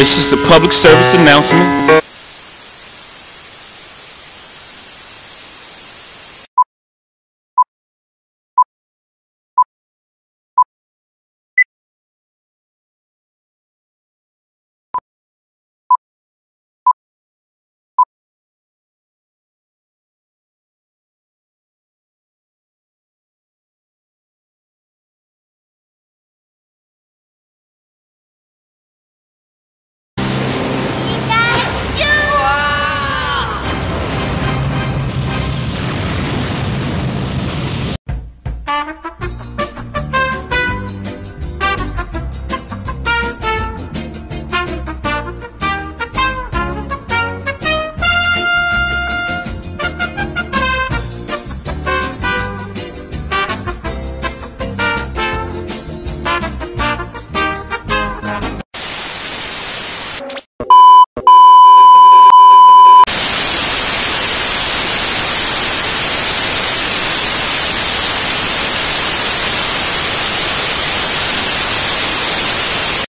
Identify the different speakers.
Speaker 1: It's just a public service announcement